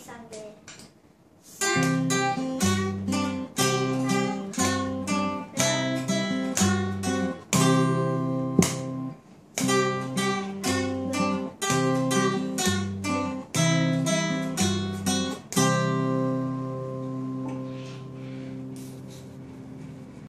Sunday.